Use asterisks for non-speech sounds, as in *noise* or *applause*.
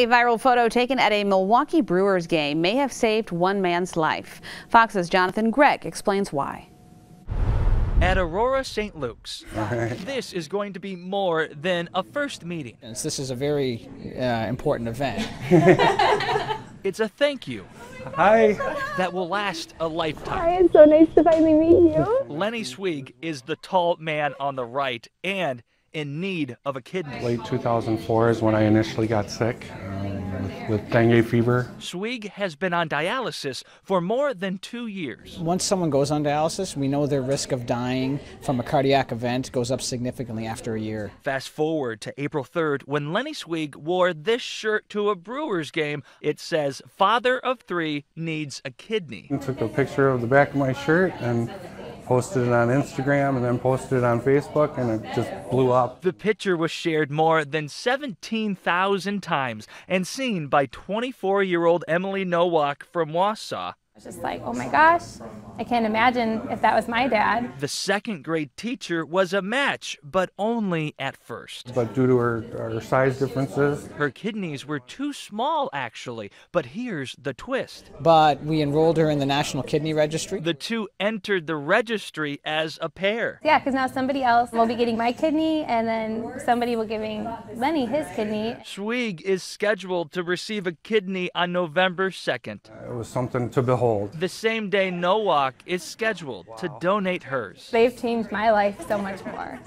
A viral photo taken at a Milwaukee Brewers game may have saved one man's life. Fox's Jonathan Gregg explains why. At Aurora St. Luke's, *laughs* this is going to be more than a first meeting. This is a very uh, important event. *laughs* it's a thank you. Hi. That will last a lifetime. Hi, it's so nice to finally meet you. Lenny Zwieg is the tall man on the right and in need of a kidney. Late 2004 is when I initially got sick um, with, with dengue fever. Zwieg has been on dialysis for more than two years. Once someone goes on dialysis, we know their risk of dying from a cardiac event goes up significantly after a year. Fast forward to April 3rd when Lenny Zwieg wore this shirt to a Brewers game. It says, Father of three needs a kidney. I took a picture of the back of my shirt and posted it on Instagram and then posted it on Facebook and it just blew up. The picture was shared more than 17,000 times and seen by 24 year old Emily Nowak from Wausau was just like, oh my gosh, I can't imagine if that was my dad. The second grade teacher was a match, but only at first. But due to her, her size differences, her kidneys were too small, actually. But here's the twist. But we enrolled her in the National Kidney Registry. The two entered the registry as a pair. Yeah, because now somebody else will be getting my kidney, and then somebody will giving Lenny his kidney. Zwieg is scheduled to receive a kidney on November 2nd. It was something to behold. The same day Nowak is scheduled wow. to donate hers. They've changed my life so much more.